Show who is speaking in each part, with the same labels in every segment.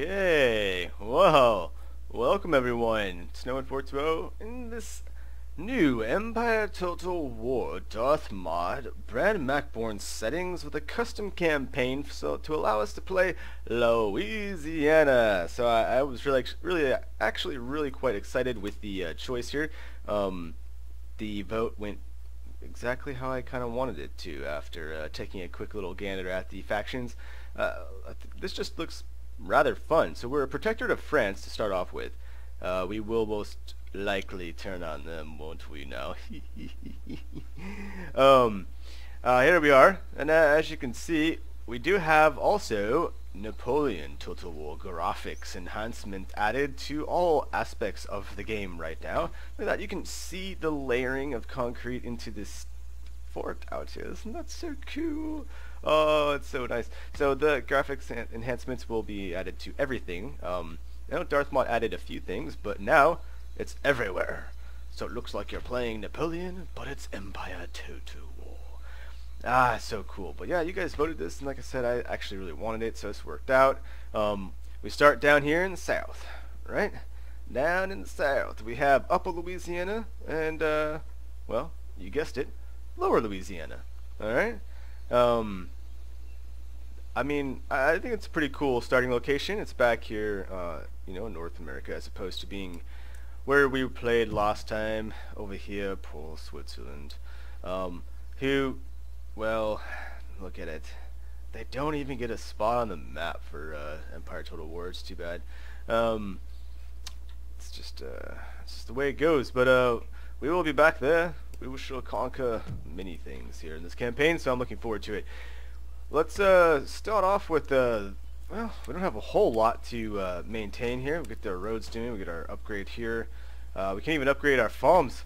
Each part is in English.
Speaker 1: Okay, whoa, welcome everyone, Snow420 in this new Empire Total War Darth Mod Bran Mac Born settings with a custom campaign so to allow us to play Louisiana. So I, I was really, really, actually really quite excited with the uh, choice here. Um, the vote went exactly how I kind of wanted it to after uh, taking a quick little gander at the factions. Uh, this just looks rather fun. So we're a protectorate of France to start off with. Uh, we will most likely turn on them, won't we now? um, uh, here we are, and uh, as you can see, we do have also Napoleon Total War graphics enhancement added to all aspects of the game right now. Look at that, you can see the layering of concrete into this fort out here. Isn't that so cool? Oh, it's so nice. So the graphics enhancements will be added to everything. Um, you know, Darth Mod added a few things, but now it's everywhere. So it looks like you're playing Napoleon, but it's Empire Total War. Ah, so cool. But yeah, you guys voted this, and like I said, I actually really wanted it, so it's worked out. Um, we start down here in the south, right? Down in the south, we have Upper Louisiana, and, uh, well, you guessed it, Lower Louisiana. All right. Um, I mean, I think it's a pretty cool starting location. It's back here, uh, you know, in North America, as opposed to being where we played last time over here, poor Switzerland. Um, who, well, look at it. They don't even get a spot on the map for uh, Empire Total War. It's too bad. Um, it's just, uh, it's just the way it goes. But uh, we will be back there we shall conquer many things here in this campaign, so I'm looking forward to it. Let's uh, start off with, uh, well, we don't have a whole lot to uh, maintain here. We get our roads doing, we get our upgrade here. Uh, we can't even upgrade our farms.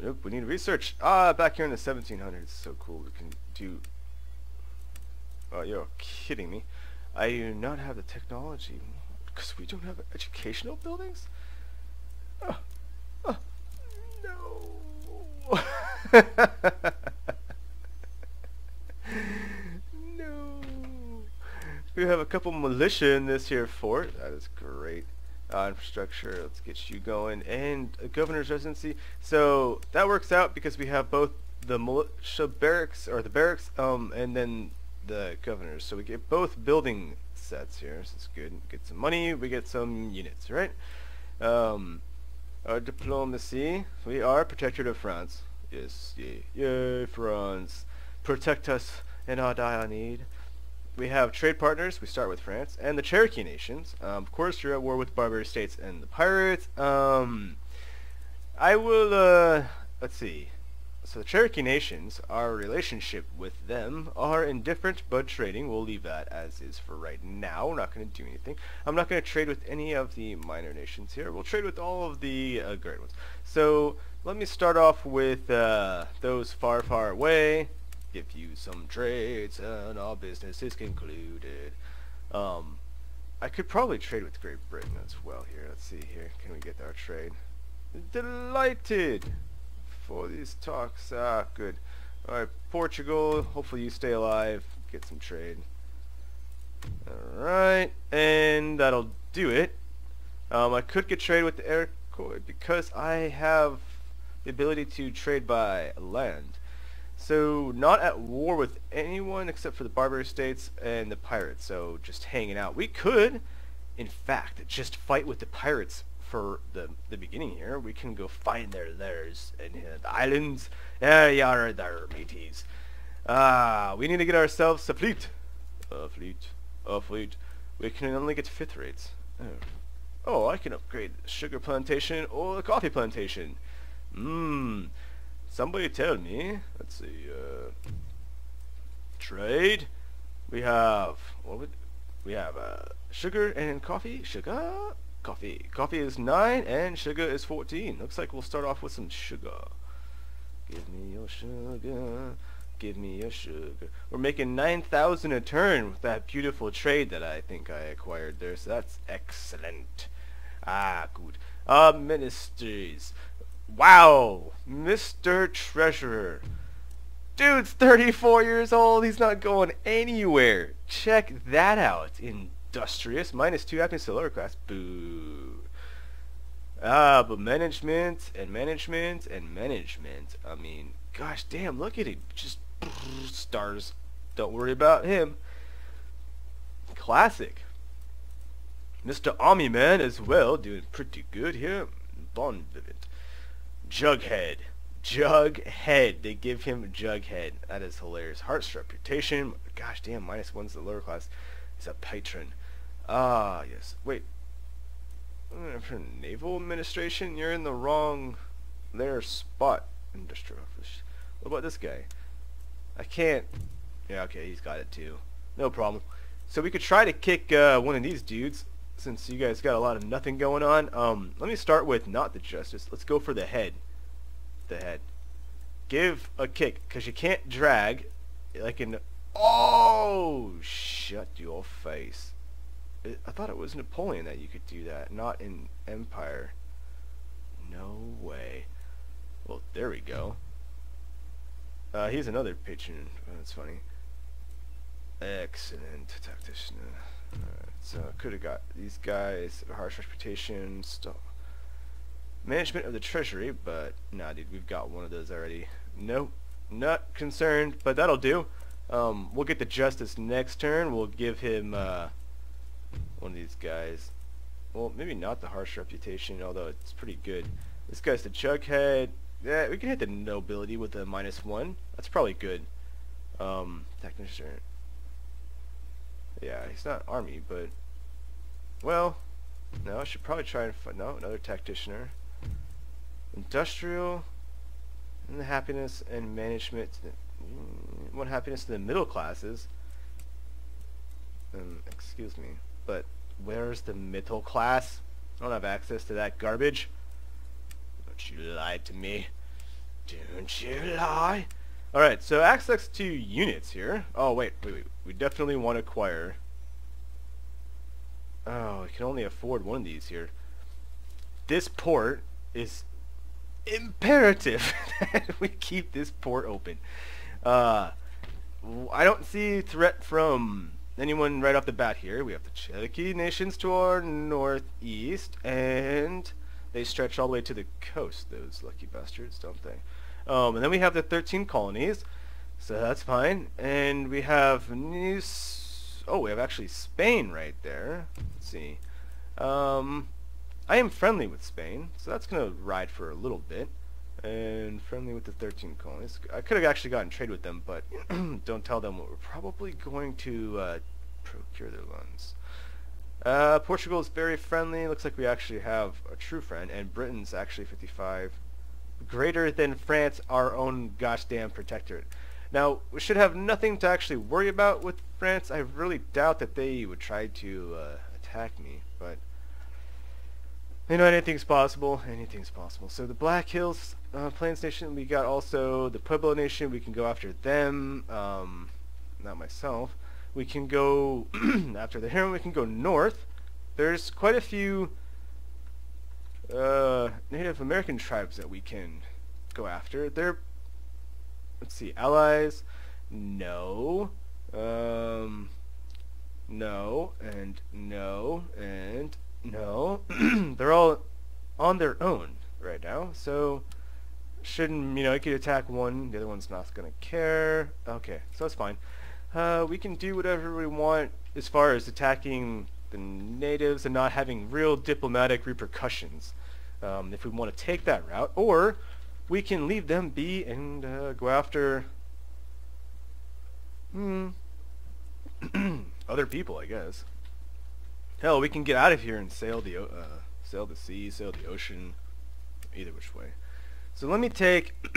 Speaker 1: Nope, we need research. Ah, back here in the 1700s. So cool. We can do... Oh, you're kidding me. I do not have the technology. Because we don't have educational buildings? Oh, oh, no. no. We have a couple militia in this here fort. That is great. Uh, infrastructure, let's get you going. And a governor's residency. So that works out because we have both the militia barracks, or the barracks, um, and then the governors. So we get both building sets here. So it's good. Get some money, we get some units, right? Um, our diplomacy, we are protectorate of France. Yes, yay, yay, France. Protect us in our dire need. We have trade partners. We start with France and the Cherokee nations. Um, of course, you're at war with Barbary states and the pirates. Um, I will, uh, let's see. So the Cherokee nations, our relationship with them are indifferent but trading. We'll leave that as is for right now. We're not going to do anything. I'm not going to trade with any of the minor nations here. We'll trade with all of the uh, great ones. So let me start off with uh, those far, far away. Give you some trades and our business is concluded. Um, I could probably trade with Great Britain as well here. Let's see here. Can we get our trade? Delighted for these talks. Ah, good. Alright, Portugal. Hopefully you stay alive. Get some trade. Alright, and that'll do it. Um, I could get trade with the Iroquois because I have the ability to trade by land. So not at war with anyone except for the Barbary States and the pirates, so just hanging out. We could, in fact, just fight with the pirates for the the beginning here. We can go find their lairs in uh, the islands. You are there, mateys. Ah, we need to get ourselves a fleet. A fleet. A fleet. We can only get fifth rates. Oh. Oh, I can upgrade sugar plantation or the coffee plantation. Mmm. Somebody tell me. Let's see. Uh, trade. We have what would we have? Uh, sugar and coffee. Sugar, coffee. Coffee is nine and sugar is fourteen. Looks like we'll start off with some sugar. Give me your sugar. Give me your sugar. We're making 9,000 a turn with that beautiful trade that I think I acquired there, so that's excellent. Ah, good. Uh, ministries. Wow, Mr. Treasurer. Dude's 34 years old. He's not going anywhere. Check that out. In industrious. Minus two happiness to lower class. Boo. Ah, but management and management and management. I mean, gosh damn, look at it. Just stars. Don't worry about him. Classic. Mr. Army Man as well, doing pretty good here. Bon Vivant. Jughead. Jughead. They give him Jughead. That is hilarious. Heart's reputation. Gosh damn, minus one's the lower class. He's a patron. Ah, yes. Wait. For Naval Administration, you're in the wrong there spot. Industrial. What about this guy? I can't. Yeah, okay, he's got it too. No problem. So we could try to kick uh, one of these dudes since you guys got a lot of nothing going on. Um, let me start with not the justice. Let's go for the head. The head. Give a kick, because you can't drag like in... Oh! Shut your face. I thought it was Napoleon that you could do that, not in Empire. No way. Well, there we go. Uh, he's another patron. Oh, that's funny. Excellent tactician. Alright, so could have got these guys harsh reputation, stuff. Management of the treasury, but nah, dude, we've got one of those already. Nope, not concerned, but that'll do. Um, we'll get the justice next turn. We'll give him uh, one of these guys. Well, maybe not the harsh reputation, although it's pretty good. This guy's the jughead. Yeah, we can hit the nobility with a minus one. That's probably good. Um, technician. Yeah, he's not army, but well, no, I should probably try and find no another tacticianer. Industrial, and the happiness and management. Mm, one happiness to the middle classes. Um, excuse me, but where's the middle class? I don't have access to that garbage. Don't you lie to me. Don't you lie. Alright, so access to units here. Oh, wait, wait, wait. We definitely want to acquire... Oh, we can only afford one of these here. This port is imperative that we keep this port open. Uh, I don't see threat from anyone right off the bat here. We have the Cherokee nations to our northeast, and they stretch all the way to the coast, those lucky bastards, don't they? Um, and then we have the 13 colonies, so that's fine. And we have New... Oh, we have actually Spain right there. Let's see. Um, I am friendly with Spain, so that's going to ride for a little bit. And friendly with the 13 colonies. I could have actually gotten trade with them, but don't tell them what we're probably going to uh, procure their loans. Uh, Portugal is very friendly. Looks like we actually have a true friend, and Britain's actually 55 greater than France, our own goddamn protectorate. Now, we should have nothing to actually worry about with France. I really doubt that they would try to uh, attack me, you know, anything's possible. Anything's possible. So the Black Hills uh, Plains Nation, we got also the Pueblo Nation. We can go after them. Um, not myself. We can go after the Huron. We can go north. There's quite a few uh, Native American tribes that we can go after. They're, let's see, allies, no, um, no, and no, and no. They're all on their own right now, so shouldn't, you know, you could attack one, the other one's not going to care. Okay, so that's fine. Uh, we can do whatever we want as far as attacking the natives and not having real diplomatic repercussions um, if we want to take that route, or we can leave them be and uh, go after hmm, other people, I guess. Hell, we can get out of here and sail the uh, sail the sea, sail the ocean, either which way. So let me take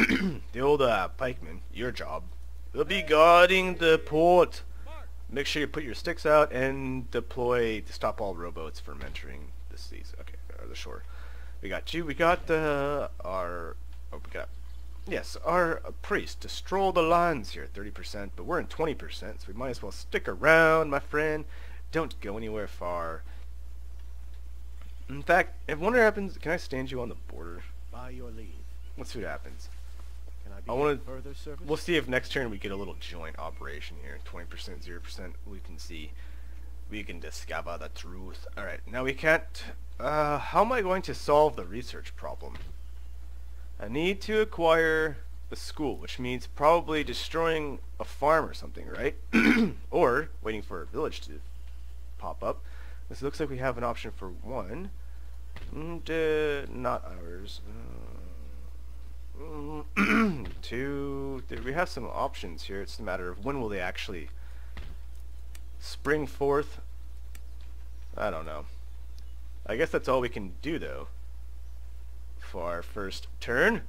Speaker 1: the old uh, pikeman, your job. They'll be guarding the port. Make sure you put your sticks out and deploy to stop all rowboats from entering the seas. Okay, or the shore. We got you. We got uh, our. Oh, we got. Yes, our priest to stroll the lines here, at 30%, but we're in 20%, so we might as well stick around, my friend. Don't go anywhere far. In fact, if wonder happens, can I stand you on the border?
Speaker 2: By your leave.
Speaker 1: Let's see what happens.
Speaker 2: Can I be
Speaker 1: I
Speaker 2: service?
Speaker 1: We'll see if next turn we get a little joint operation here. 20%, 0%, we can see. we can discover the truth. Alright, now we can't... Uh, how am I going to solve the research problem? I need to acquire a school, which means probably destroying a farm or something, right? or waiting for a village to pop up. This looks like we have an option for one. And, uh, not ours. Uh, two. We have some options here. It's a matter of when will they actually spring forth. I don't know. I guess that's all we can do though for our first turn.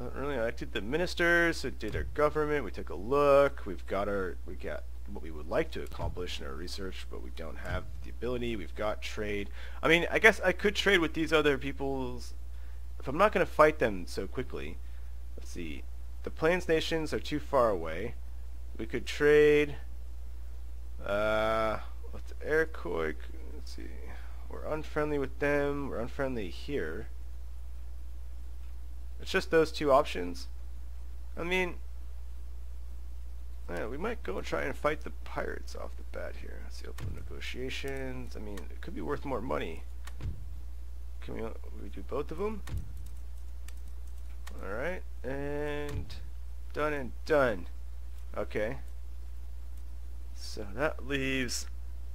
Speaker 1: Not really elected the ministers, it did our government, we took a look, we've got our we got what we would like to accomplish in our research, but we don't have the ability, we've got trade. I mean, I guess I could trade with these other people's if I'm not gonna fight them so quickly. Let's see. The Plains nations are too far away. We could trade uh, with Iroquois, let's see. We're unfriendly with them. We're unfriendly here. It's just those two options. I mean, yeah, we might go try and fight the pirates off the bat here. Let's see, open negotiations. I mean, it could be worth more money. Can we, we do both of them? Alright, and done and done. Okay. So that leaves...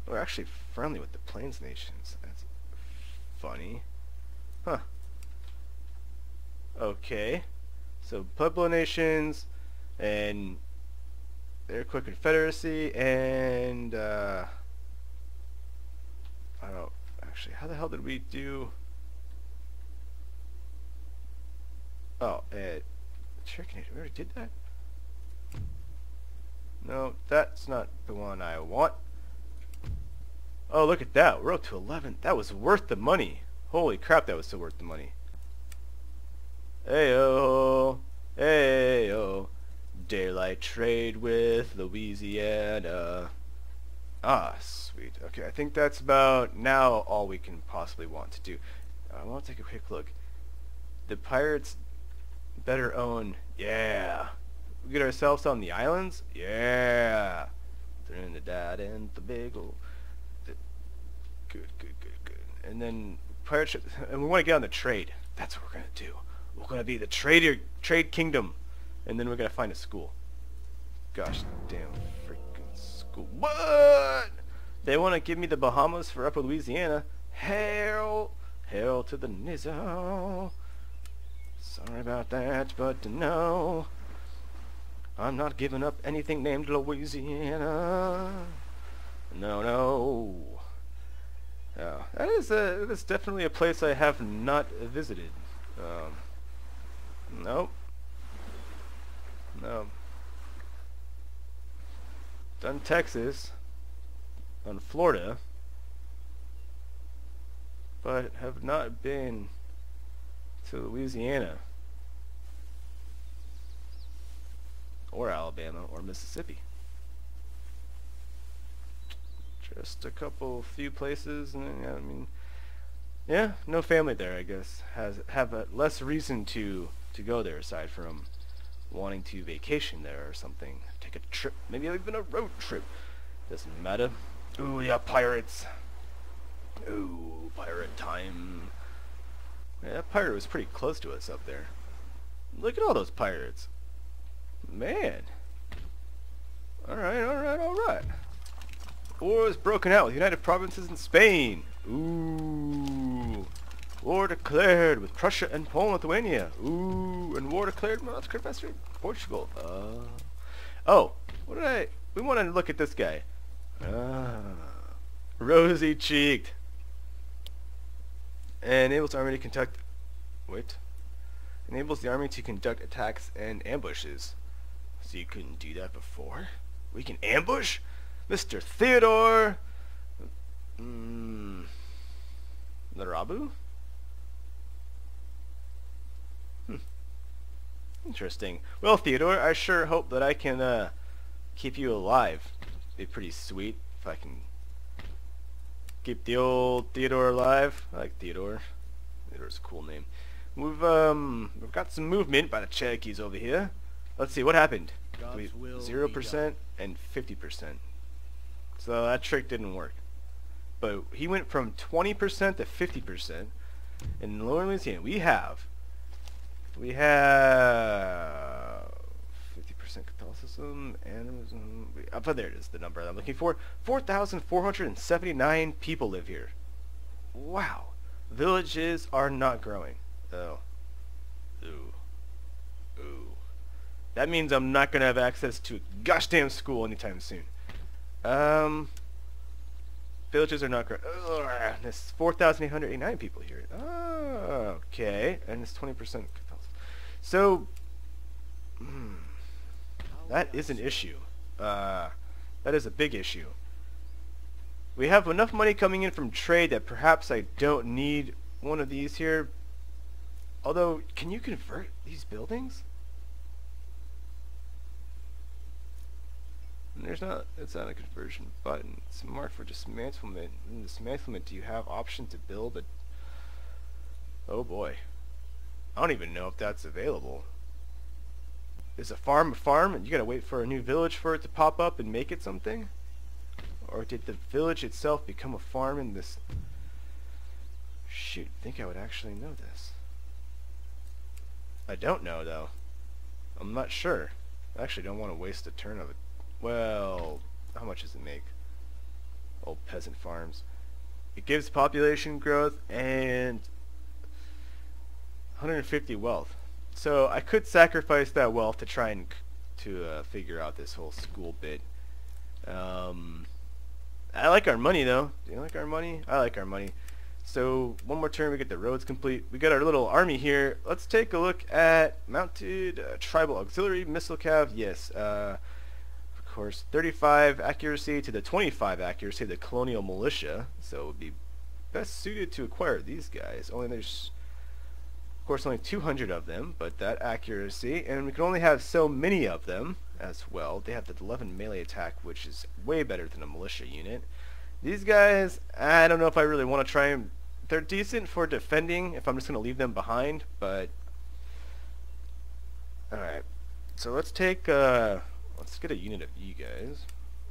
Speaker 1: Oh, we're actually friendly with the Plains Nations. That's funny. Huh. Okay. So Pueblo Nations and Iroquois Confederacy and uh, I don't actually how the hell did we do Oh, uh, Nation. We already did that? No, that's not the one I want. Oh, look at that. We're up to 11. That was worth the money. Holy crap, that was so worth the money. Ayo, ayo. Daylight trade with Louisiana. Ah, sweet. Okay, I think that's about now all we can possibly want to do. I want to take a quick look. The pirates better own... Yeah. We get ourselves on the islands? Yeah. Trinidad and the Tobago. Good, good, good, good. And then pirate ship, and we want to get on the trade. That's what we're gonna do. We're gonna be the trader, trade kingdom, and then we're gonna find a school. Gosh damn freaking school. What? They want to give me the Bahamas for Upper Louisiana. Hell, hell to the nizzo. Sorry about that, but no. I'm not giving up anything named Louisiana. No, no. Yeah, that is a, that is definitely a place I have not visited. Um, nope. Um, no. Done Texas. Done Florida. But have not been to Louisiana. or Alabama or Mississippi. Just a couple few places and yeah, I mean yeah, no family there I guess. Has have a less reason to to go there aside from wanting to vacation there or something. Take a trip, maybe even a road trip. Doesn't matter. Ooh, yeah, pirates. Ooh, pirate time. Yeah, that pirate was pretty close to us up there. Look at all those pirates. Man. Alright, alright, alright. War is broken out with United Provinces in Spain. Ooh. War declared with Prussia and Poland, Lithuania. Ooh. And war declared with Confederate Portugal. Uh. Oh. What did I... We want to look at this guy. Ah. Rosy cheeked. Enables army to conduct... Wait. Enables the army to conduct attacks and ambushes. So you couldn't do that before? We can ambush? Mr. Theodore! Mm, Larabu? Interesting. Well, Theodore, I sure hope that I can uh, keep you alive. Be pretty sweet if I can keep the old Theodore alive. I like Theodore. Theodore's a cool name. We've um we've got some movement by the Cherokees over here. Let's see what happened. Zero percent and fifty percent. So that trick didn't work. But he went from 20% to 50%. In Lower Louisiana, we have we have 50% Catholicism, animism. Up oh, there it is, the number I'm looking for. 4,479 people live here. Wow. Villages are not growing. Oh. Ooh. Ooh. That means I'm not going to have access to gosh damn school anytime soon. Um, Villages are not growing. There's 4,889 people here. Oh, okay. And it's 20% So, hmm, that is an issue. Uh, that is a big issue. We have enough money coming in from trade that perhaps I don't need one of these here. Although, can you convert these buildings? there's not, it's not a conversion button. It's marked for dismantlement. In dismantlement, do you have option to build a... Oh boy. I don't even know if that's available. Is a farm a farm and you gotta wait for a new village for it to pop up and make it something? Or did the village itself become a farm in this... Shoot, think I would actually know this. I don't know though. I'm not sure. I actually don't want to waste a turn of it. Well, how much does it make? Old peasant farms. It gives population growth and 150 wealth. So I could sacrifice that wealth to try and to uh, figure out this whole school bit. Um, I like our money though. Do you like our money? I like our money. So one more turn, we get the roads complete. We got our little army here. Let's take a look at mounted uh, tribal auxiliary missile cav. Yes. Uh, of course, 35 accuracy to the 25 accuracy of the colonial militia, so it would be best suited to acquire these guys. Only there's, course, only 200 of them, but that accuracy, and we can only have so many of them as well. They have the 11 melee attack, which is way better than a militia unit. These guys, I don't know if I really want to try and... They're decent for defending if I'm just going to leave them behind, but... Alright, so let's take... Uh, let's get a unit of you guys.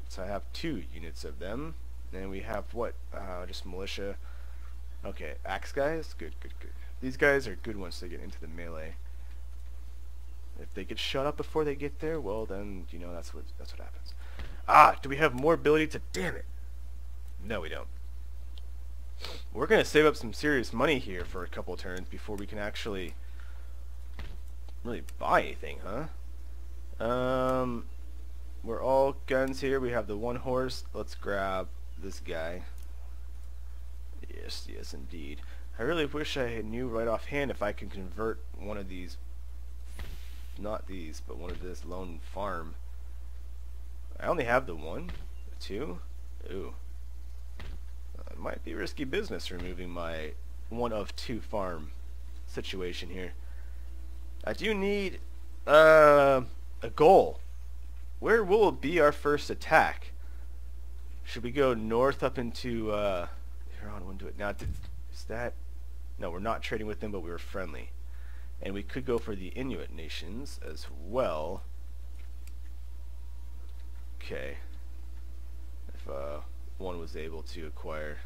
Speaker 1: So I have two units of them. And we have what? Uh, just militia. Okay, axe guys? Good, good, good. These guys are good ones they get into the melee. If they get shut up before they get there, well then, you know, that's what that's what happens. Ah, do we have more ability to damn it? No, we don't. We're gonna save up some serious money here for a couple turns before we can actually really buy anything, huh? Um we're all guns here. We have the one horse. Let's grab this guy. Yes, yes, indeed. I really wish I knew right offhand if I can convert one of these, not these, but one of this lone farm. I only have the one, the two. Ooh. Uh, it might be risky business removing my one of two farm situation here. I do need uh, a goal. Where will be our first attack? Should we go north up into, uh, here on into it. Now, is that, no, we're not trading with them, but we were friendly. And we could go for the Inuit nations as well. Okay. If, uh, one was able to acquire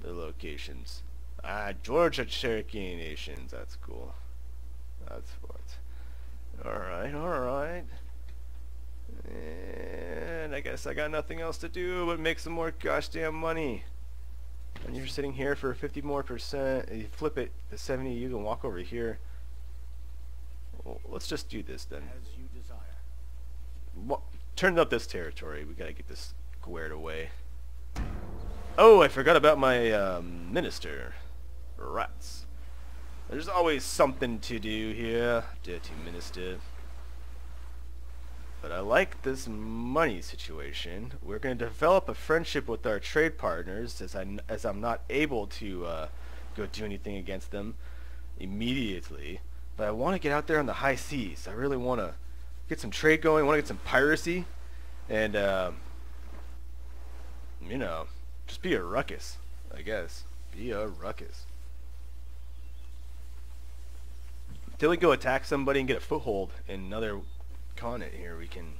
Speaker 1: the locations. Ah, Georgia Cherokee Nations. That's cool. That's what. Alright, alright. And I guess I got nothing else to do but make some more gosh damn money. And you're sitting here for 50 more percent. You flip it to 70, you can walk over here. Well, let's just do this then. As you desire. Well, turn up this territory. We gotta get this squared away. Oh, I forgot about my um, minister. Rats. There's always something to do here, dirty minister. But I like this money situation. We're going to develop a friendship with our trade partners as, I, as I'm not able to uh, go do anything against them immediately. But I want to get out there on the high seas. I really want to get some trade going. I want to get some piracy. And, uh, you know, just be a ruckus, I guess. Be a ruckus. Till we go attack somebody and get a foothold in another continent here, we can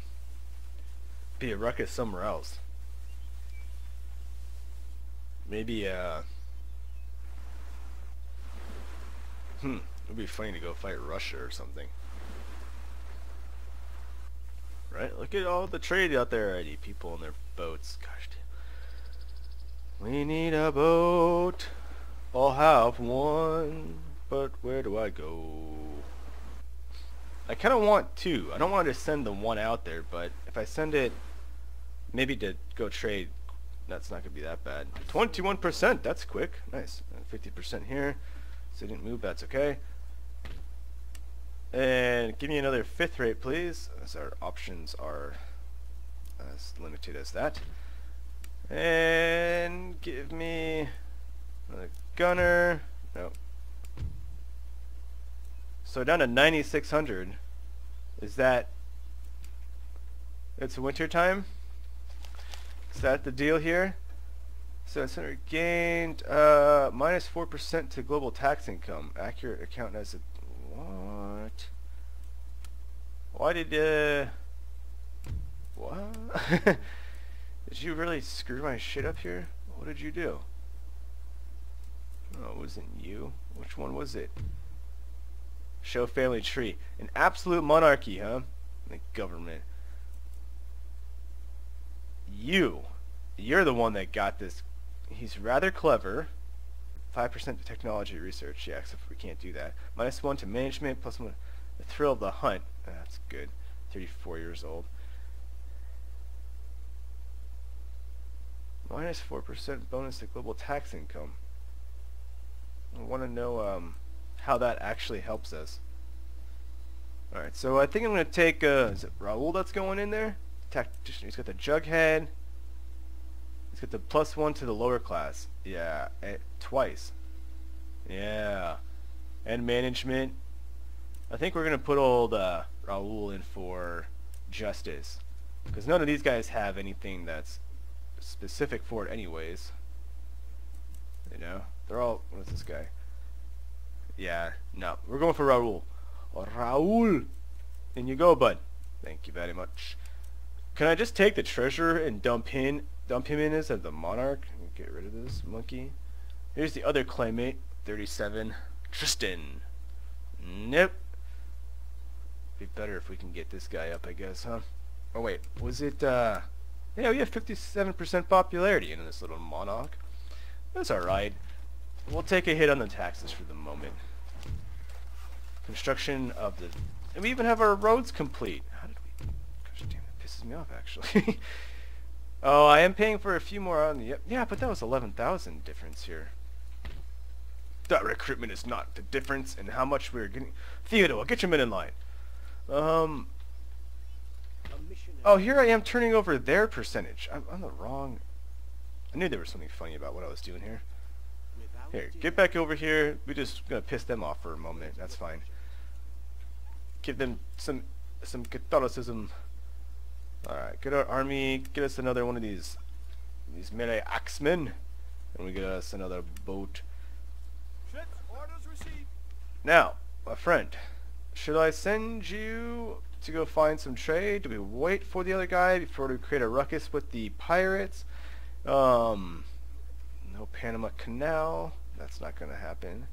Speaker 1: be a ruckus somewhere else. Maybe, uh... Hmm, it would be funny to go fight Russia or something. Right? Look at all the trade out there already. People in their boats. Gosh, damn. We need a boat. I'll have one. But where do I go? I kind of want two. I don't want to send the one out there, but if I send it maybe to go trade, that's not going to be that bad. 21%, that's quick. Nice. 50% here. So it didn't move, that's okay. And give me another fifth rate, please, as our options are as limited as that. And give me another gunner. Nope. So down to 9,600. Is that... It's winter time? Is that the deal here? So center gained uh, minus 4% to global tax income. Accurate account as a... What? Why did... Uh, what? did you really screw my shit up here? What did you do? Oh, it wasn't you. Which one was it? Show family tree. An absolute monarchy, huh? The government. You. You're the one that got this. He's rather clever. 5% to technology research. Yeah, except we can't do that. Minus 1 to management, plus 1 the thrill of the hunt. That's good. 34 years old. Minus 4% bonus to global tax income. I want to know um, how that actually helps us. Alright, so I think I'm going to take, uh, is it Raul that's going in there? Tactician, he's got the Jughead. He's got the plus one to the lower class. Yeah, eh, twice. Yeah. And management. I think we're going to put old uh, Raul in for Justice. Because none of these guys have anything that's specific for it anyways. You know? They're all... What is this guy? Yeah, no. We're going for Raul. Oh, Raul! In you go, bud. Thank you very much. Can I just take the treasure and dump him, dump him in as of the monarch? Get rid of this monkey. Here's the other claymate, 37, Tristan. Nope. Be better if we can get this guy up, I guess, huh? Oh wait, was it, uh... Yeah, we have 57% popularity in this little monarch. That's alright. We'll take a hit on the taxes for the moment. Construction of the... And we even have our roads complete. How did we... Gosh damn, that pisses me off, actually. oh, I am paying for a few more on the... Yeah, but that was 11,000 difference here. That recruitment is not the difference in how much we're getting... Theodore, get your men in line. Um... Oh, here I am turning over their percentage. I'm on the wrong... I knew there was something funny about what I was doing here. Here, get back over here. We're just gonna piss them off for a moment. That's fine. Give them some some Catholicism. Alright, get our army, get us another one of these these melee axemen, and we get us another boat. Now, my friend, should I send you to go find some trade? Do we wait for the other guy before we create a ruckus with the pirates? Um, no Panama Canal. That's not going to happen.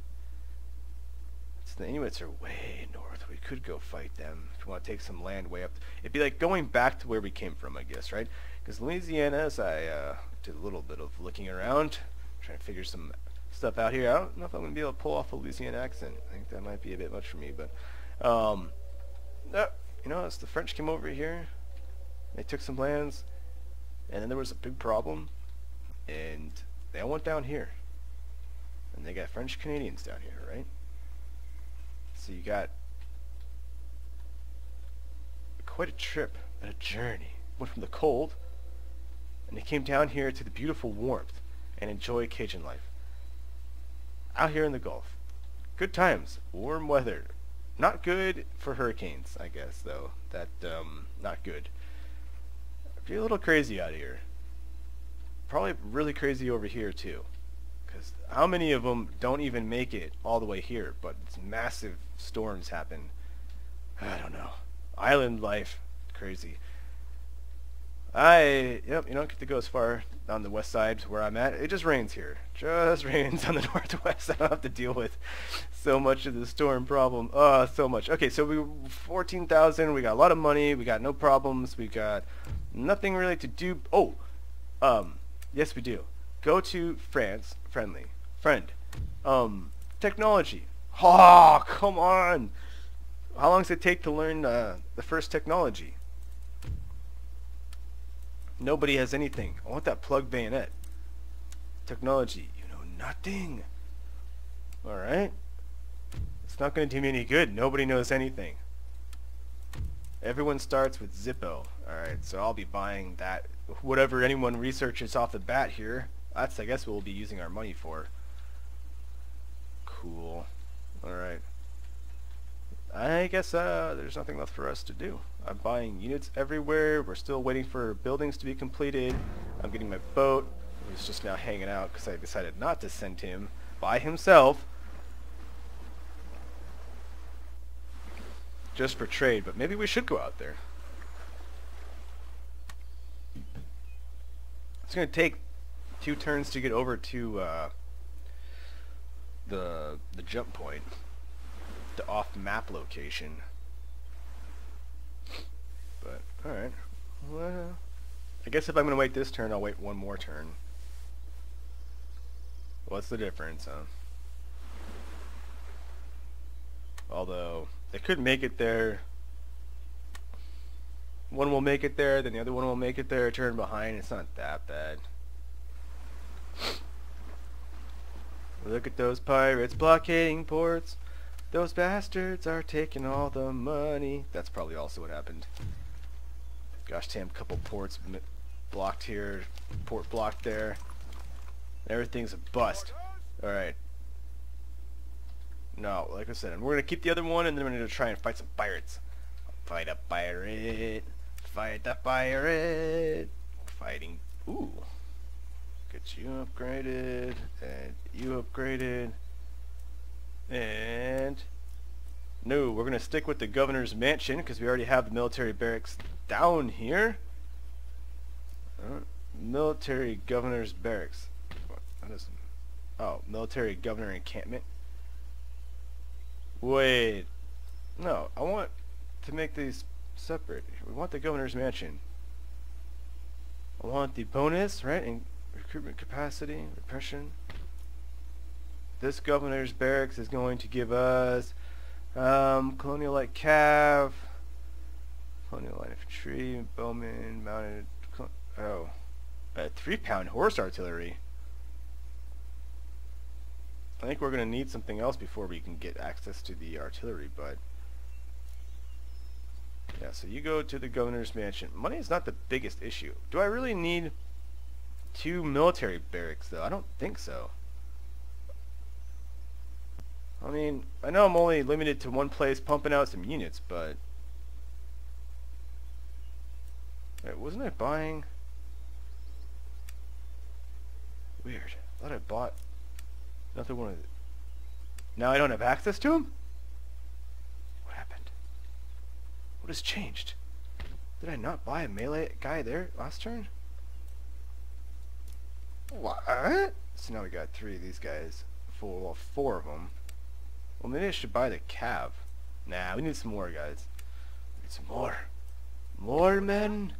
Speaker 1: So the Inuits are way north. We could go fight them if we want to take some land way up. It'd be like going back to where we came from, I guess, right? Because Louisiana, as I uh, did a little bit of looking around, trying to figure some stuff out here. I don't know if I'm going to be able to pull off a Louisiana accent. I think that might be a bit much for me, but um, uh, you know, as the French came over here, they took some lands, and then there was a big problem, and they all went down here. And they got French Canadians down here, right? So you got quite a trip and a journey. Went from the cold, and they came down here to the beautiful warmth and enjoy Cajun life. Out here in the Gulf. Good times, warm weather. Not good for hurricanes, I guess, though. That, um, not good. Be a little crazy out here. Probably really crazy over here, too. Because how many of them don't even make it all the way here, but massive storms happen? I don't know. Island life, crazy. I, yep, you don't get to go as far on the west side where I'm at. It just rains here. Just rains on the northwest. I don't have to deal with so much of the storm problem. Oh, so much. Okay, so we 14,000. We got a lot of money. We got no problems. We got nothing really to do. Oh, um, yes we do. Go to France. Friendly. Friend. Um, technology. Oh, come on. How long does it take to learn uh, the first technology? Nobody has anything. I want that plug bayonet. Technology. You know nothing. Alright. It's not going to do me any good. Nobody knows anything. Everyone starts with Zippo. Alright, so I'll be buying that. Whatever anyone researches off the bat here, that's I guess what we'll be using our money for. Cool. Alright. I guess uh, there's nothing left for us to do. I'm buying units everywhere. We're still waiting for buildings to be completed. I'm getting my boat. He's just now hanging out because I decided not to send him by himself just for trade, but maybe we should go out there. It's going to take two turns to get over to uh, the the jump point the off map location. But alright. Well, I guess if I'm gonna wait this turn, I'll wait one more turn. What's the difference, huh? Although they could make it there. One will make it there, then the other one will make it there, turn behind. It's not that bad. Look at those pirates blockading ports. Those bastards are taking all the money. That's probably also what happened. Gosh damn, couple ports blocked here, port blocked there. Everything's a bust. Alright. No, like I said, we're going to keep the other one and then we're going to try and fight some pirates. Fight a pirate. Fight the pirate. Fighting. Ooh. Get you upgraded. And you upgraded. And no, we're going to stick with the governor's mansion because we already have the military barracks down here. Uh, military governor's barracks. Is? Oh, military governor encampment. Wait. No, I want to make these separate. We want the governor's mansion. I want the bonus, right? And recruitment capacity, repression. This governor's barracks is going to give us um, colonial light cav, colonial light infantry, bowman, mounted, oh, a three pound horse artillery. I think we're going to need something else before we can get access to the artillery, but yeah, so you go to the governor's mansion. Money is not the biggest issue. Do I really need two military barracks, though? I don't think so. I mean, I know I'm only limited to one place pumping out some units, but... Wait, wasn't I buying... Weird. I thought I bought another one of the... Now I don't have access to them? What happened? What has changed? Did I not buy a melee guy there last turn? What? So now we got three of these guys. Four, well, four of them. Well, maybe I should buy the cav. Nah, we need some more, guys. We need some more. More men?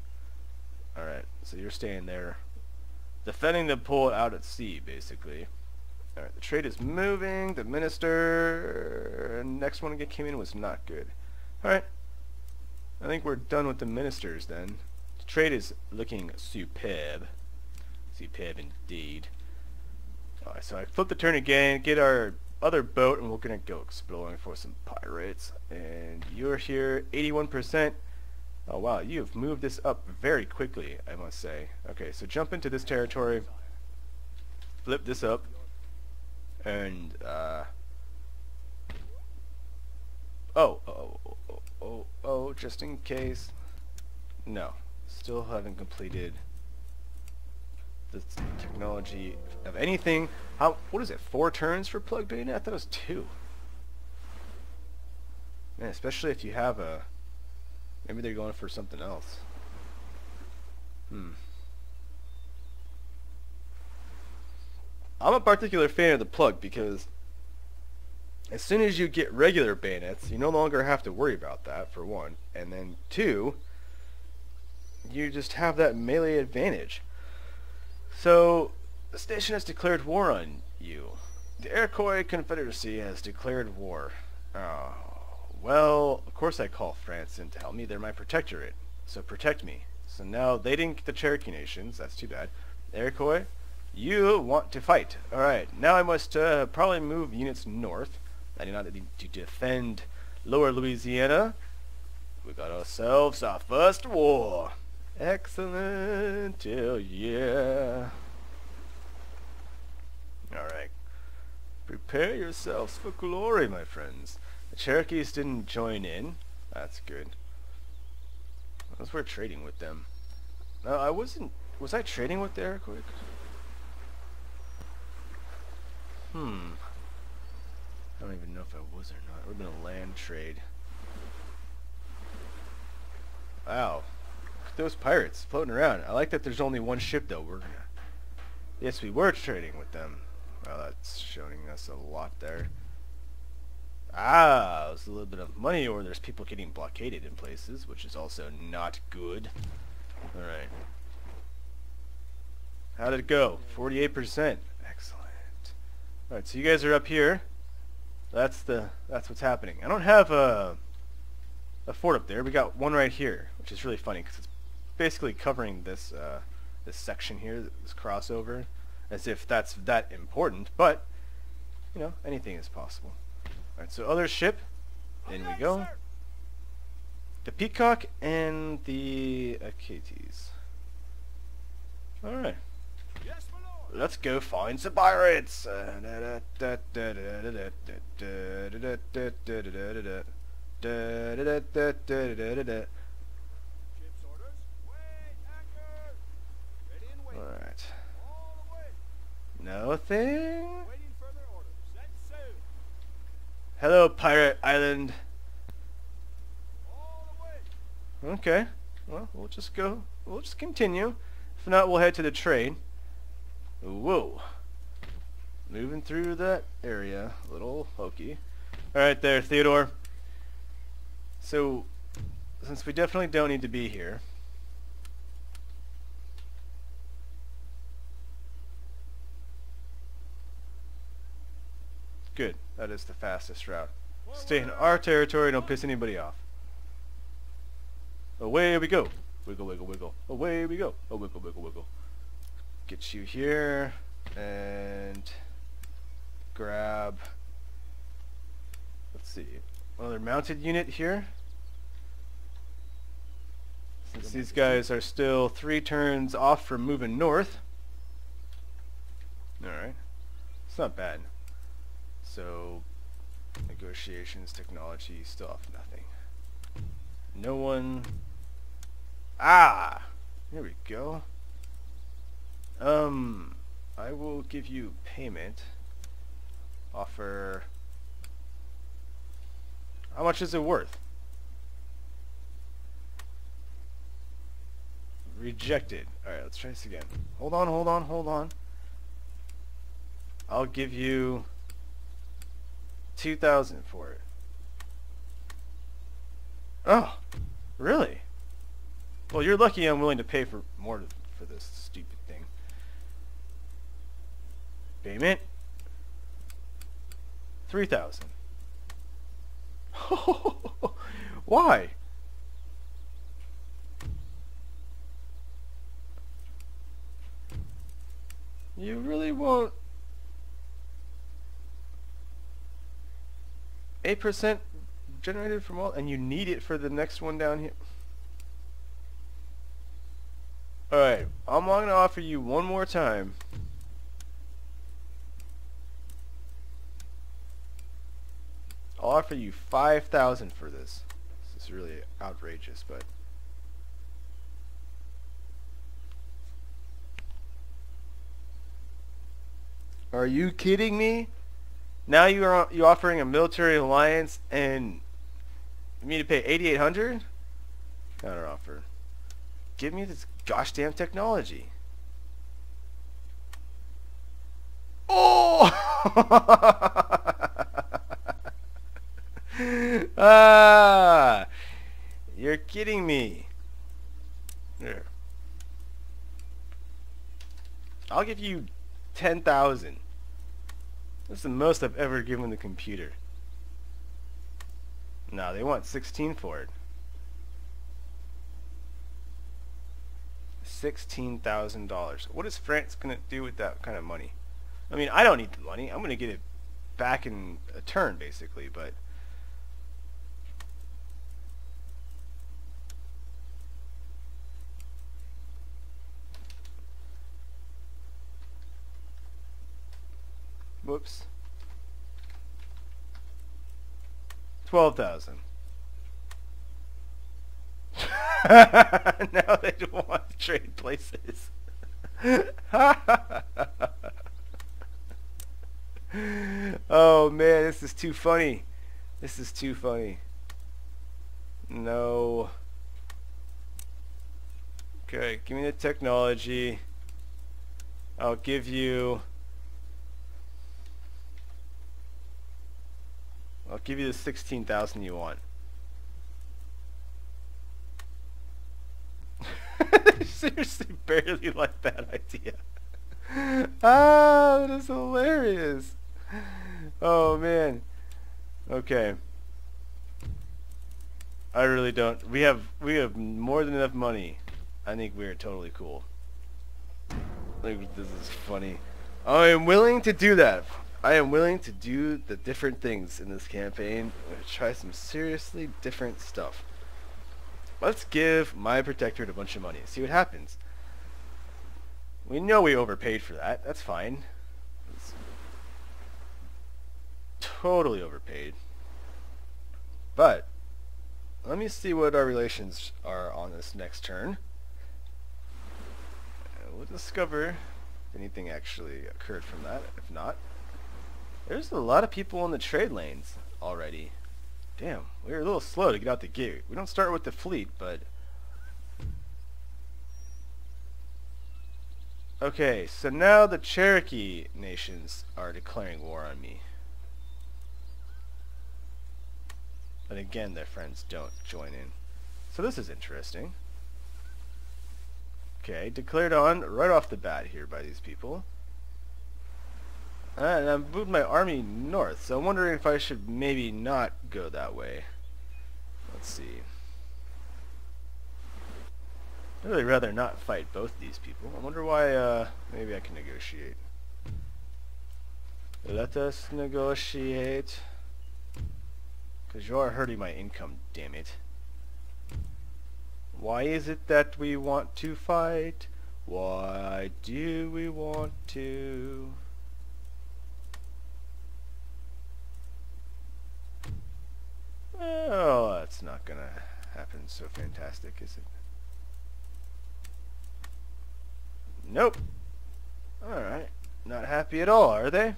Speaker 1: Alright, so you're staying there. Defending the port out at sea, basically. Alright, the trade is moving. The minister... Next one that came in was not good. Alright. I think we're done with the ministers, then. The trade is looking superb. Superb indeed. Alright, so I flip the turn again, get our other boat and we're gonna go exploring for some pirates. And you're here 81% oh wow you have moved this up very quickly I must say. Okay so jump into this territory flip this up and uh oh oh oh oh, oh, oh just in case. No still haven't completed the technology of anything. How, what is it, four turns for plug bayonet? I thought it was two. Man, especially if you have a... Maybe they're going for something else. Hmm. I'm a particular fan of the plug because as soon as you get regular bayonets, you no longer have to worry about that, for one. And then two, you just have that melee advantage. So, the station has declared war on you. The Iroquois Confederacy has declared war. Oh, well, of course I call France in to help me. They're my protectorate. So protect me. So now they didn't get the Cherokee Nations. That's too bad. Iroquois, you want to fight. Alright, now I must uh, probably move units north. I do not need to defend lower Louisiana. We got ourselves our first war. Excellent. Hell yeah. Alright. Prepare yourselves for glory, my friends. The Cherokees didn't join in. That's good. Unless we're trading with them. No, I wasn't... Was I trading with the Iroquois? Hmm. I don't even know if I was or not. It would have been a land trade. Wow. Those pirates floating around. I like that there's only one ship though. We're gonna... Yes, we were trading with them. Well, that's showing us a lot there. Ah, there's a little bit of money, or there's people getting blockaded in places, which is also not good. Alright. How did it go? 48%. Excellent. Alright, so you guys are up here. That's the that's what's happening. I don't have a a fort up there. We got one right here, which is really funny because it's basically covering this uh, this section here, this crossover, as if that's that important. But you know, anything is possible. Alright, so other ship. In we go. The Peacock and the Achates. Alright. Let's go find some pirates! Nothing? Hello, Pirate Island. Okay. Well, we'll just go. We'll just continue. If not, we'll head to the trade. Whoa. Moving through that area. A little hokey. Alright there, Theodore. So, since we definitely don't need to be here, Good. That is the fastest route. Stay in our territory, don't piss anybody off. Away we go. Wiggle, wiggle, wiggle. Away we go. Oh, wiggle, wiggle, wiggle. Get you here. And grab, let's see, another mounted unit here. Since these guys are still three turns off from moving north. Alright. It's not bad. So, negotiations, technology, still nothing. No one... Ah! Here we go. Um, I will give you payment. Offer... How much is it worth? Rejected. Alright, let's try this again. Hold on, hold on, hold on. I'll give you 2000 for it. Oh, really? Well, you're lucky I'm willing to pay for more for this stupid thing. Payment. 3000 Why? You really won't 8% generated from all, and you need it for the next one down here. Alright, I'm going to offer you one more time. I'll offer you 5000 for this. This is really outrageous, but... Are you kidding me? Now you are you offering a military alliance and you mean to pay 8800 Counter offer. Give me this gosh damn technology. Oh! ah! You're kidding me. There. I'll give you 10,000. That's the most I've ever given the computer. No, they want 16 for it. $16,000. What is France going to do with that kind of money? I mean, I don't need the money. I'm going to get it back in a turn, basically, but... Whoops. 12,000. now they don't want to trade places. oh man, this is too funny. This is too funny. No. Okay, give me the technology. I'll give you give you the 16,000 you want. Seriously, barely like that idea. ah, that is hilarious. Oh man. Okay. I really don't. We have we have more than enough money. I think we're totally cool. Like this is funny. I am willing to do that. I am willing to do the different things in this campaign. Try some seriously different stuff. Let's give my protectorate a bunch of money. And see what happens. We know we overpaid for that. That's fine. It's totally overpaid. But, let me see what our relations are on this next turn. we'll discover if anything actually occurred from that. If not, there's a lot of people in the trade lanes already. Damn, we were a little slow to get out the gate. We don't start with the fleet, but... Okay, so now the Cherokee nations are declaring war on me. But again, their friends don't join in. So this is interesting. Okay, declared on right off the bat here by these people. And I've moved my army north, so I'm wondering if I should maybe not go that way. Let's see. I'd really rather not fight both these people. I wonder why, uh, maybe I can negotiate. Let us negotiate. Because you are hurting my income, damn it. Why is it that we want to fight? Why do we want to? Oh, that's not gonna happen so fantastic, is it? Nope. Alright. Not happy at all, are they?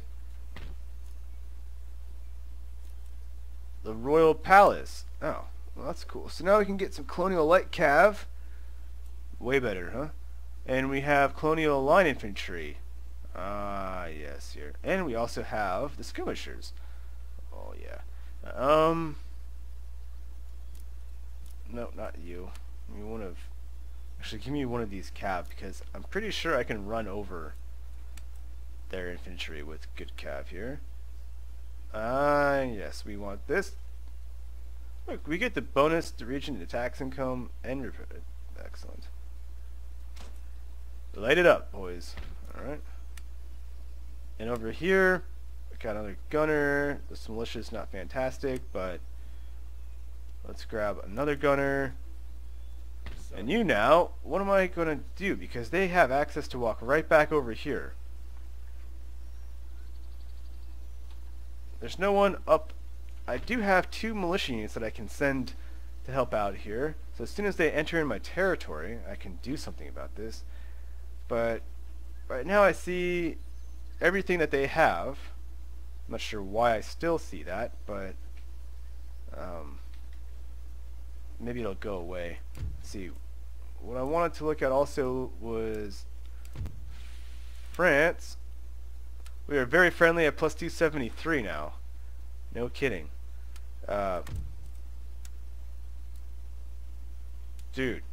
Speaker 1: The Royal Palace. Oh, well that's cool. So now we can get some Colonial Light Cav. Way better, huh? And we have Colonial Line Infantry. Ah, yes, here. And we also have the Skirmishers. Oh, yeah. Um, no, not you. Give me one of... Actually, give me one of these cav, because I'm pretty sure I can run over their infantry with good cav here. Ah, uh, yes, we want this. Look, we get the bonus to region attacks income and repair. Excellent. Light it up, boys. Alright. And over here, we got another gunner. This militia is not fantastic, but Let's grab another gunner. And you now, what am I going to do? Because they have access to walk right back over here. There's no one up. I do have two militia units that I can send to help out here. So as soon as they enter in my territory, I can do something about this. But right now I see everything that they have. I'm not sure why I still see that, but um, maybe it'll go away. Let's see, what I wanted to look at also was France. We are very friendly at plus 273 now. No kidding. Uh, dude,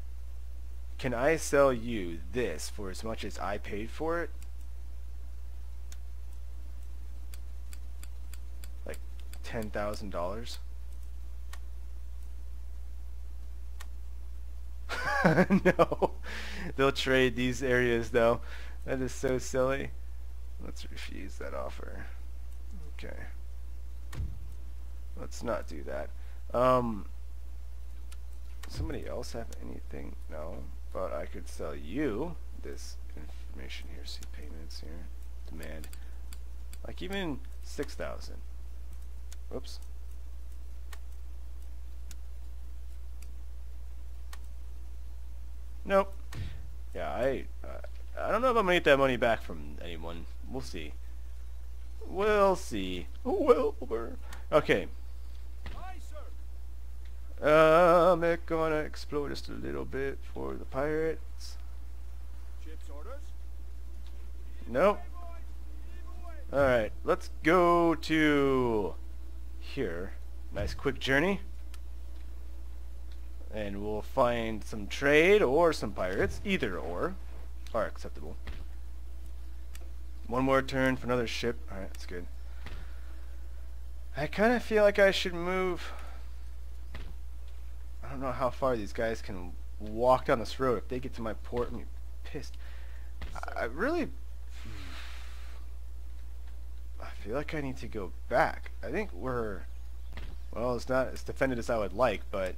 Speaker 1: can I sell you this for as much as I paid for it? Like $10,000? no. They'll trade these areas though. That is so silly. Let's refuse that offer. Okay. Let's not do that. Um, somebody else have anything? No. But I could sell you this information here. See payments here. Demand. Like even 6,000. Whoops. Nope. Yeah, I uh, I don't know if I'm gonna get that money back from anyone. We'll see. We'll see. Wilbur. Okay. Um, it's gonna explode just a little bit for the pirates. Chips orders? Nope. Alright, let's go to here. Nice quick journey and we'll find some trade or some pirates. Either or are acceptable. One more turn for another ship. Alright, that's good. I kind of feel like I should move... I don't know how far these guys can walk down this road. If they get to my port, I'm pissed. I, I really... I feel like I need to go back. I think we're... Well, it's not as defended as I would like, but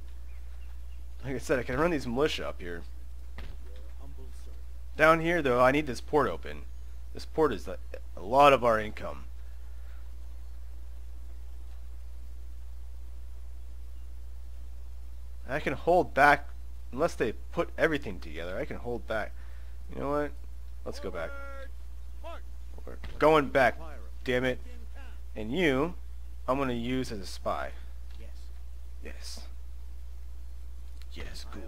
Speaker 1: like I said, I can run these militia up here. Down here, though, I need this port open. This port is a, a lot of our income. I can hold back, unless they put everything together, I can hold back. You know what? Let's go back. We're going back, damn it. And you, I'm going to use as a spy. Yes. Yes. Yes, good.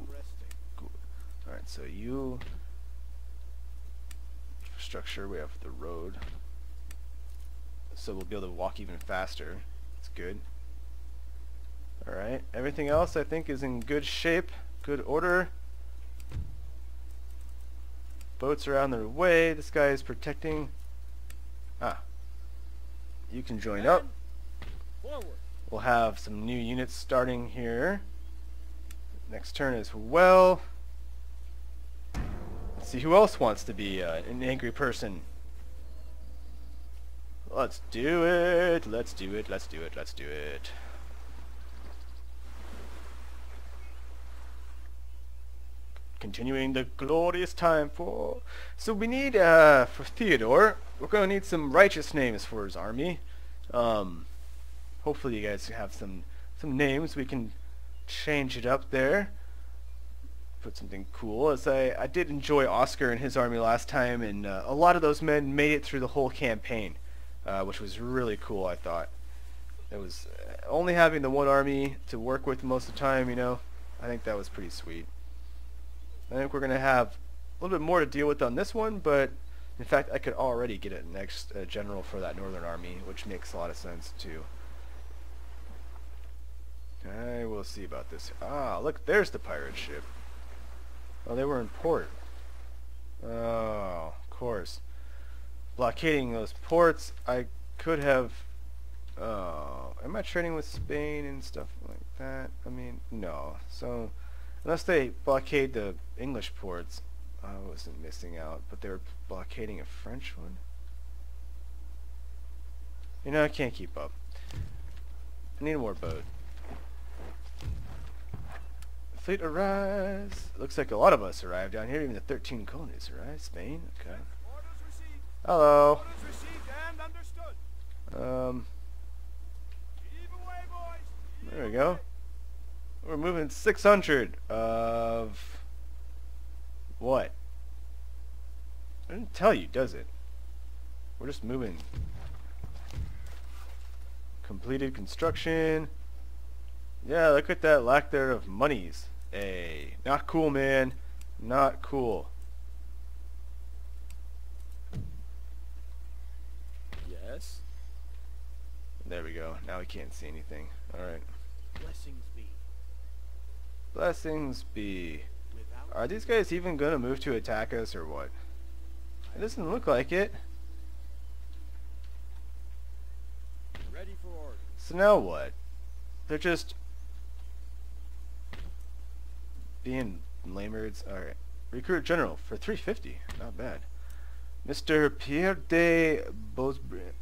Speaker 1: Good. Alright, so you... Structure, we have the road. So we'll be able to walk even faster. It's good. Alright, everything else I think is in good shape, good order. Boats are on their way. This guy is protecting... Ah. You can join up. We'll have some new units starting here. Next turn as well. Let's see who else wants to be uh, an angry person. Let's do it. Let's do it. Let's do it. Let's do it. Continuing the glorious time for... So we need, uh, for Theodore, we're going to need some righteous names for his army. Um, hopefully you guys have some, some names we can change it up there. Put something cool. As I, I did enjoy Oscar and his army last time, and uh, a lot of those men made it through the whole campaign, uh, which was really cool. I thought it was uh, only having the one army to work with most of the time. You know, I think that was pretty sweet. I think we're gonna have a little bit more to deal with on this one, but in fact, I could already get a next uh, general for that northern army, which makes a lot of sense too. I will see about this. Ah, look, there's the pirate ship. Oh, they were in port. Oh, of course. Blockading those ports, I could have... Oh, am I trading with Spain and stuff like that? I mean, no. So, unless they blockade the English ports, I wasn't missing out. But they were blockading a French one? You know, I can't keep up. I need more boat. Fleet arrives. Looks like a lot of us arrived down here. Even the 13 colonies arrived. Spain. Okay. Hello. Um. There we go. We're moving 600 of what? I didn't tell you, does it? We're just moving. Completed construction. Yeah, look at that lack there of monies. Hey, not cool, man. Not cool.
Speaker 2: Yes.
Speaker 1: There we go. Now we can't see anything. Alright.
Speaker 2: Blessings be.
Speaker 1: Blessings be.
Speaker 2: Without
Speaker 1: Are these guys even gonna move to attack us or what? It doesn't look like it.
Speaker 2: ready for orders.
Speaker 1: So now what? They're just being lamerds. Alright. Recruit General for 350. Not bad. Mr. Pierre de Bosbrind.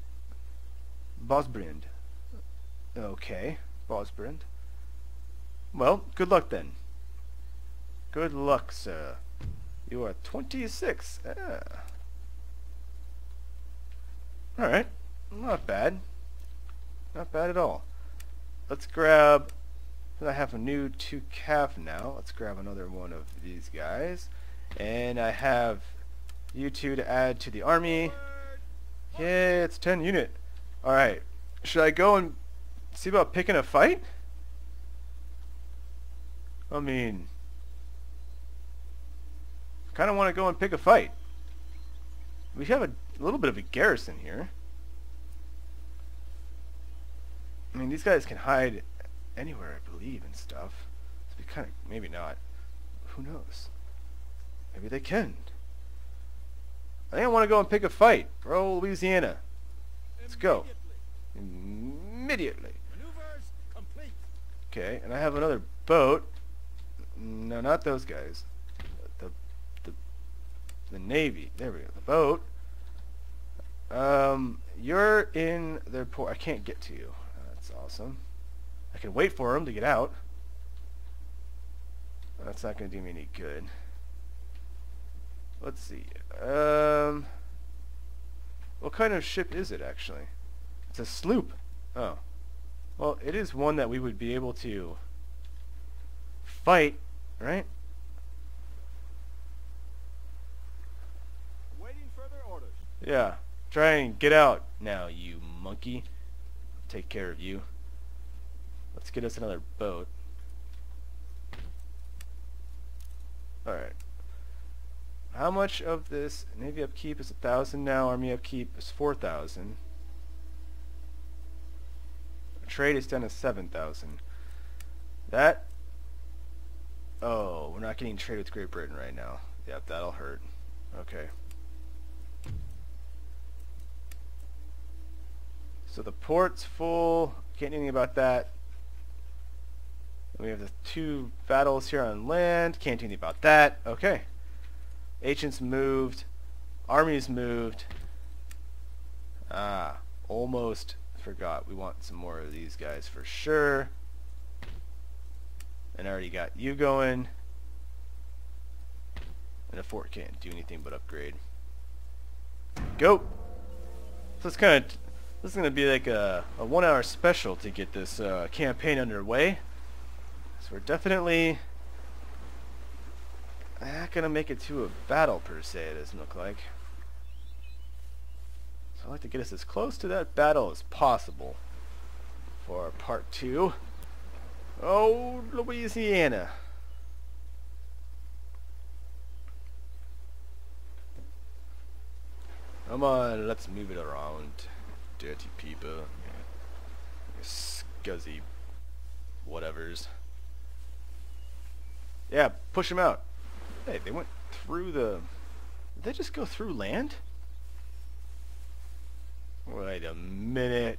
Speaker 1: Okay. Bosbrind. Well, good luck then. Good luck, sir. You are 26. Ah. Alright. Not bad. Not bad at all. Let's grab... I have a new 2 calf now. Let's grab another one of these guys. And I have you two to add to the army. Yay, it's 10 unit. Alright. Should I go and see about picking a fight? I mean... kind of want to go and pick a fight. We have a little bit of a garrison here. I mean, these guys can hide anywhere, I believe, and stuff. So we kind of, maybe not. Who knows? Maybe they can. I think I want to go and pick a fight. Bro, Louisiana. Let's go. Immediately.
Speaker 2: Maneuvers complete.
Speaker 1: Okay, and I have another boat. No, not those guys. The the the navy. There we go. The boat. Um, you're in their port. I can't get to you. That's awesome. Can wait for him to get out. That's not going to do me any good. Let's see. Um, what kind of ship is it actually? It's a sloop. Oh. Well, it is one that we would be able to fight, right?
Speaker 2: Awaiting further orders.
Speaker 1: Yeah. Try and get out now, you monkey. Take care of you. Let's get us another boat. Alright. How much of this Navy upkeep is a thousand now, Army upkeep is four thousand. Trade is down to seven thousand. That Oh, we're not getting trade with Great Britain right now. Yep, that'll hurt. Okay. So the port's full. Can't do anything about that. We have the two battles here on land. Can't do anything about that. Okay. Agents moved. Armies moved. Ah, almost forgot. We want some more of these guys for sure. And I already got you going. And a fort can't do anything but upgrade. Go! So it's kind of this is going to be like a, a one hour special to get this uh, campaign underway. So we're definitely not going to make it to a battle per se, it doesn't look like. So I'd like to get us as close to that battle as possible for part two. Oh, Louisiana. Come on, let's move it around dirty people. Scuzzy whatevers. Yeah, push them out. Hey, they went through the... Did they just go through land? Wait a minute.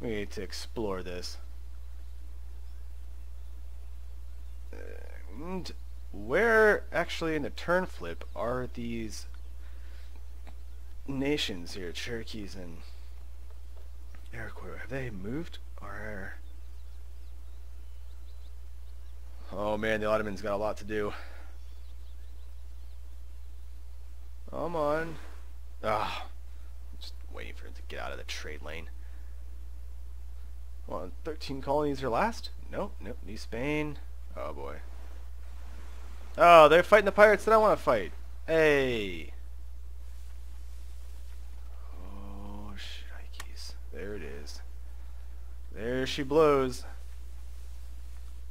Speaker 1: We need to explore this. And where actually in the turn flip are these nations here, Cherokees and Iroquois, have they moved or? Oh man, the Ottomans got a lot to do. Come on. Ah, just waiting for him to get out of the trade lane. Come on, 13 colonies are last? Nope, nope, New Spain. Oh boy. Oh, they're fighting the pirates that I want to fight. Hey. Oh, shikes. There it is. There she blows.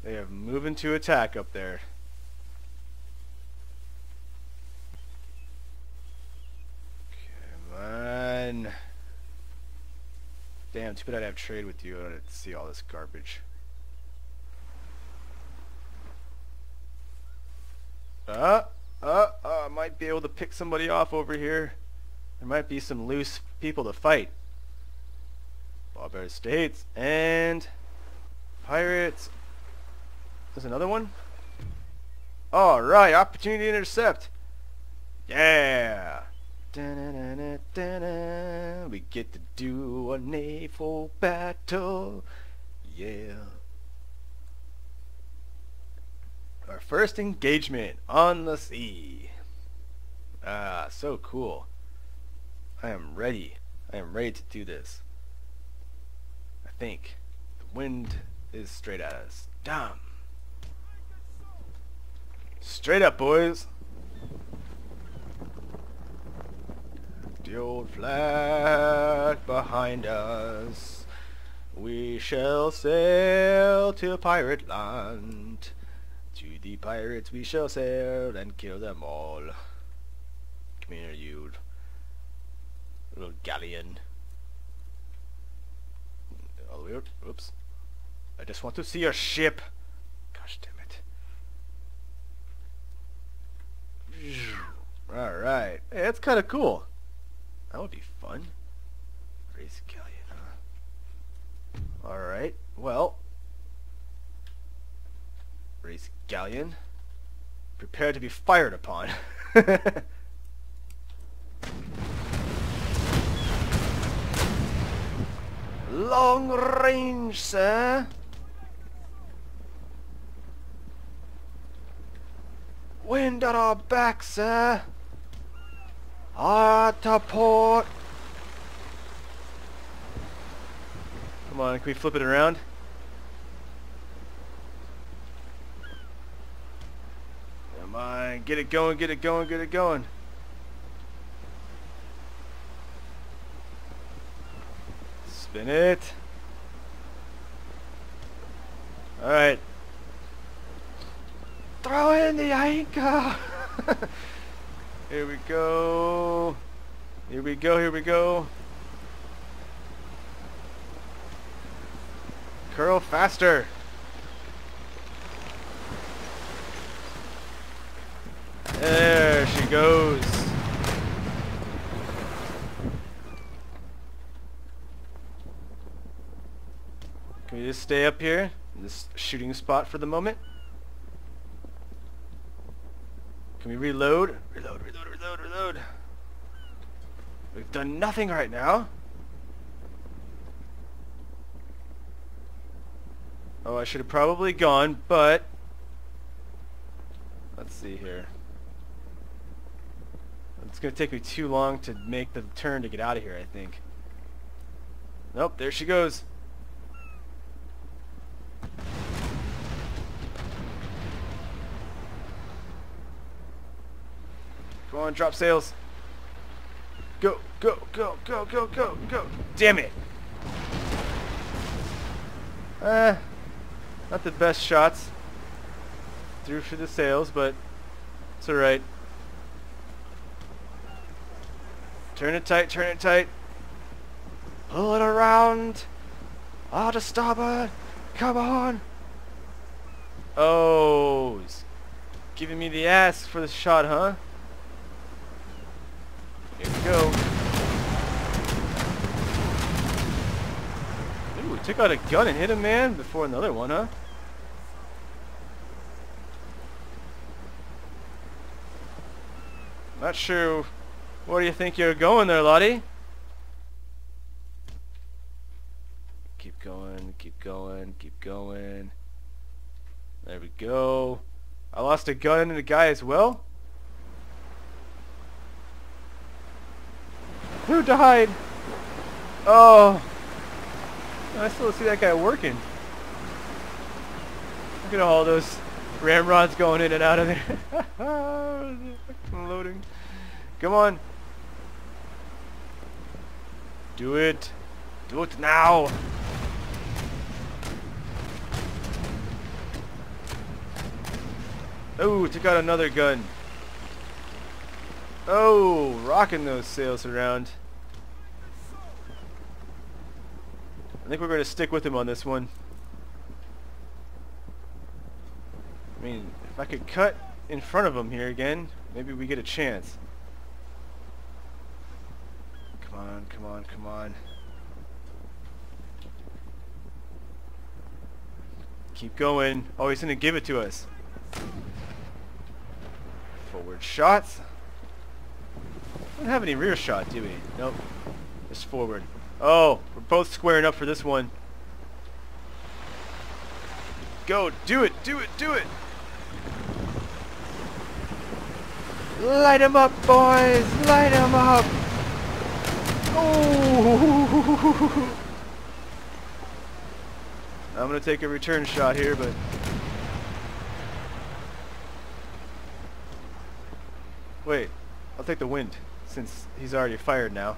Speaker 1: They are moving to attack up there. Come on. Damn, too bad I'd have trade with you I don't see all this garbage. Uh, uh, uh, I might be able to pick somebody off over here. There might be some loose people to fight. Barbarian States and Pirates there's another one. Alright, opportunity to intercept. Yeah. Da-na-na-na-na-na. We get to do a naval battle. Yeah. Our first engagement on the sea. Ah, so cool. I am ready. I am ready to do this. I think. The wind is straight at us. Damn. Straight up, boys. The old flag behind us. We shall sail to pirate land. To the pirates we shall sail and kill them all. Come here, you little galleon. Oh, weird. Oops. I just want to see your ship. Gosh damn it. Alright. Hey, that's kind of cool. That would be fun. Race galleon, huh? Alright. Well. Race galleon. Prepare to be fired upon. Long range, sir. Wind at our back, sir. Hard to port. Come on, can we flip it around? Come on, get it going, get it going, get it going. Spin it. Alright. Throw in the anchor! here we go. Here we go, here we go. Curl faster. There she goes. Can we just stay up here in this shooting spot for the moment? Can we reload? Reload, reload, reload, reload. We've done nothing right now. Oh, I should have probably gone, but... Let's see here. It's going to take me too long to make the turn to get out of here, I think. Nope, there she goes. On, drop sails. Go, go, go, go, go, go, go. Damn it. Uh, not the best shots. Through for the sails, but it's alright. Turn it tight, turn it tight. Pull it around. Ah, to starboard. Come on. Oh, giving me the ass for the shot, huh? Here we go. Ooh, took out a gun and hit a man before another one, huh? Not sure. Where do you think you're going there, Lottie? Keep going, keep going, keep going. There we go. I lost a gun and a guy as well. Who died? Oh. I still see that guy working. Look at all those ramrods going in and out of there. Loading. Come on. Do it. Do it now. Oh, took out another gun. Oh, rocking those sails around. Think we're going to stick with him on this one. I mean, if I could cut in front of him here again, maybe we get a chance. Come on, come on, come on. Keep going. Oh, he's going to give it to us. Forward shots. Don't have any rear shot, do we? Nope. Just forward. Oh, we're both squaring up for this one. Go, do it, do it, do it. Light 'em up, boys! Light 'em up! Oh! I'm gonna take a return shot here, but wait, I'll take the wind since he's already fired now.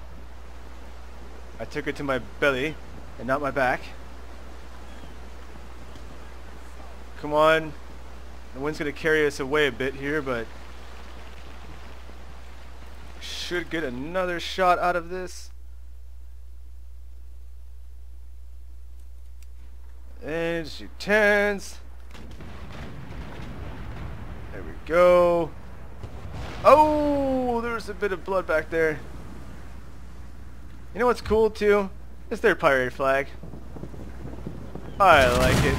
Speaker 1: I took it to my belly and not my back. Come on. The wind's gonna carry us away a bit here, but should get another shot out of this. And she turns. There we go. Oh, there's a bit of blood back there. You know what's cool too? Is their pirate flag. I like it.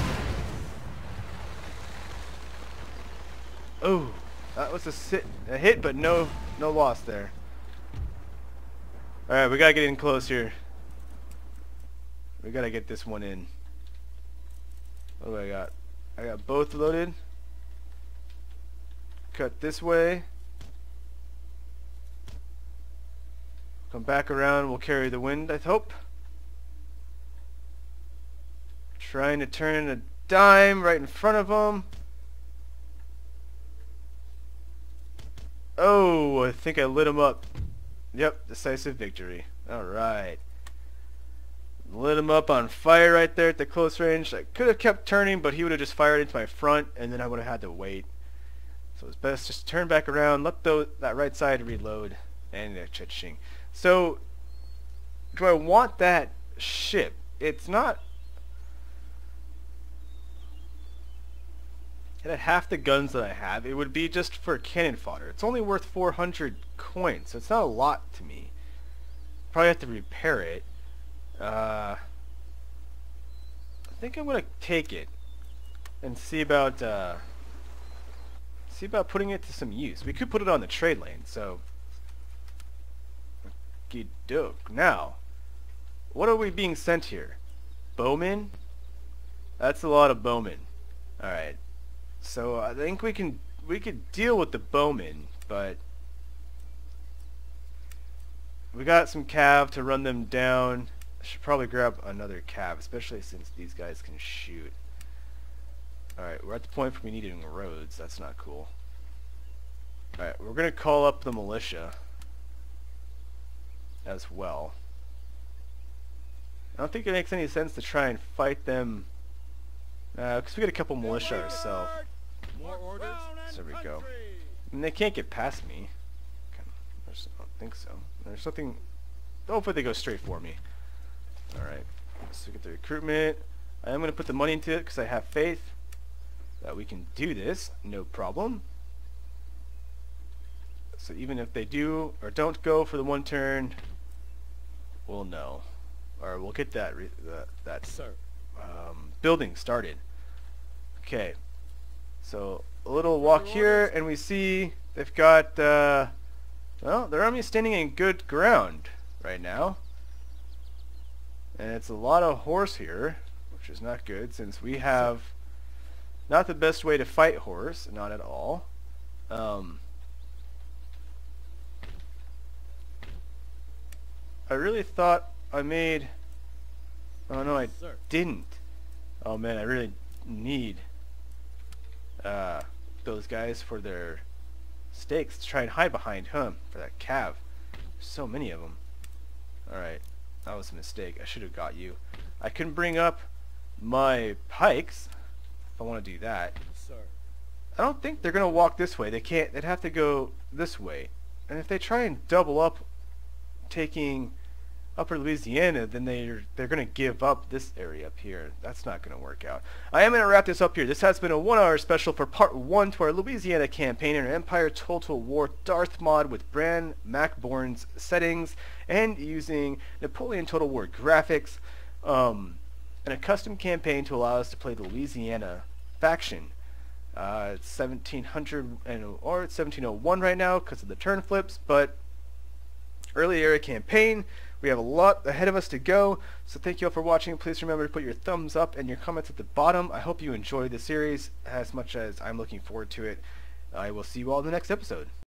Speaker 1: Oh, that was a, sit, a hit, but no, no loss there. All right, we gotta get in close here. We gotta get this one in. What do I got? I got both loaded. Cut this way. Come back around, we'll carry the wind, I hope. Trying to turn a dime right in front of them. Oh, I think I lit him up. Yep, decisive victory. Alright. Lit him up on fire right there at the close range. I could have kept turning, but he would have just fired into my front, and then I would have had to wait. So it's best just turn back around, let that right side reload, and uh, cha-ching. So, do I want that ship? It's not... And at half the guns that I have, it would be just for cannon fodder. It's only worth 400 coins, so it's not a lot to me. Probably have to repair it. Uh, I think I'm gonna take it and see about uh, see about putting it to some use. We could put it on the trade lane, so doke. Now, what are we being sent here? Bowman? That's a lot of bowmen. Alright. So I think we can we could deal with the bowmen, but we got some cav to run them down. I should probably grab another cav, especially since these guys can shoot. Alright, we're at the point where we needing roads. That's not cool. Alright, we're to call up the militia as well. I don't think it makes any sense to try and fight them because uh, we got a couple militia ourselves.
Speaker 2: More orders.
Speaker 1: So there we go. And they can't get past me. I don't think so. There's something. Hopefully they go straight for me. Alright. So we get the recruitment. I am going to put the money into it because I have faith that we can do this. No problem. So even if they do or don't go for the one turn, we'll know. Or we'll get that, that. Um, building started. Okay. So a little walk here and we see they've got, uh, well, their army standing in good ground right now. And it's a lot of horse here, which is not good since we have not the best way to fight horse, not at all. Um, I really thought I made... Oh no, I
Speaker 2: Sir.
Speaker 1: didn't. Oh man, I really need uh, those guys for their stakes to try and hide behind him for that cav. So many of them. Alright, that was a mistake. I should have got you. I can bring up my pikes if I want to do that.
Speaker 2: Sir.
Speaker 1: I don't think they're going to walk this way. They can't. They'd have to go this way. And if they try and double up taking Upper Louisiana, then they're they're gonna give up this area up here. That's not gonna work out. I am gonna wrap this up here. This has been a one-hour special for part one to our Louisiana campaign in Empire Total War Darthmod with Bran Mac Born's settings and using Napoleon Total War graphics, um, and a custom campaign to allow us to play the Louisiana faction. Uh, it's 1700 and or it's 1701 right now because of the turn flips, but early era campaign. We have a lot ahead of us to go, so thank you all for watching. Please remember to put your thumbs up and your comments at the bottom. I hope you enjoyed the series as much as I'm looking forward to it. I will see you all in the next episode.